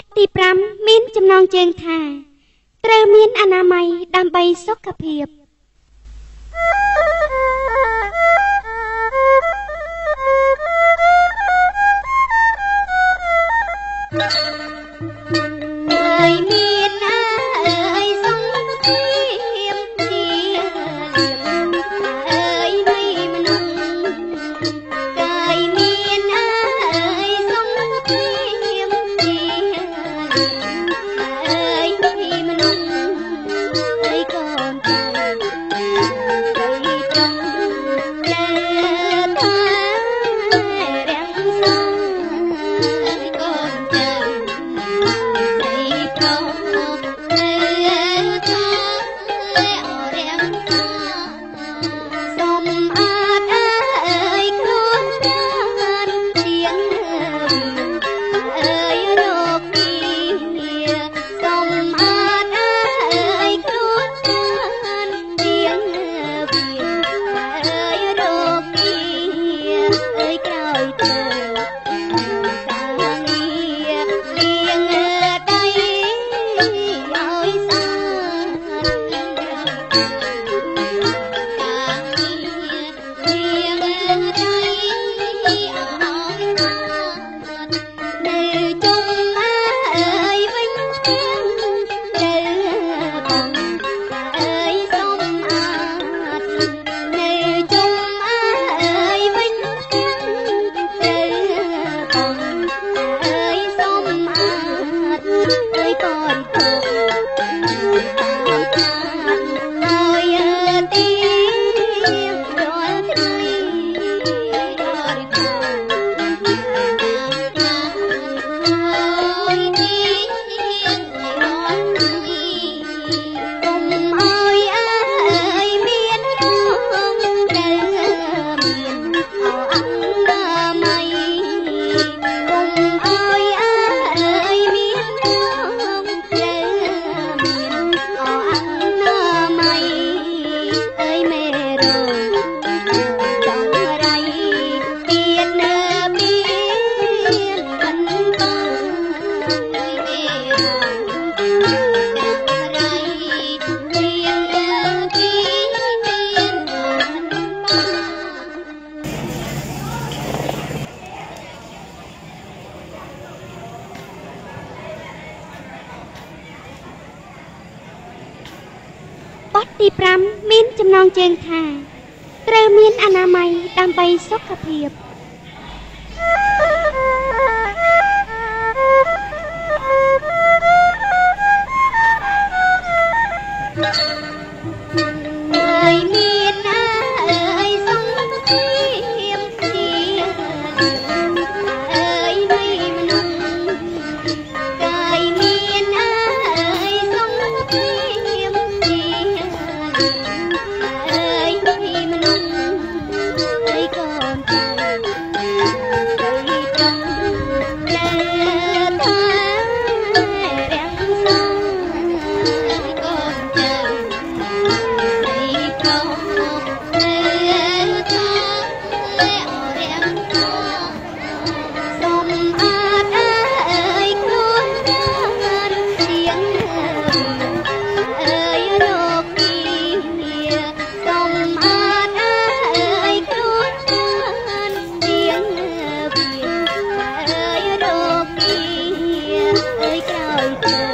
ទទី5មានចំណងជើងថាត្រូវមានអនាម័យដើម្បីសុខភាព។ Oh. Thank you. ទទី5មានចំណងជើងថាត្រូវមានអនាម័យដើម្បីសុខភាព។ Oh Thank you.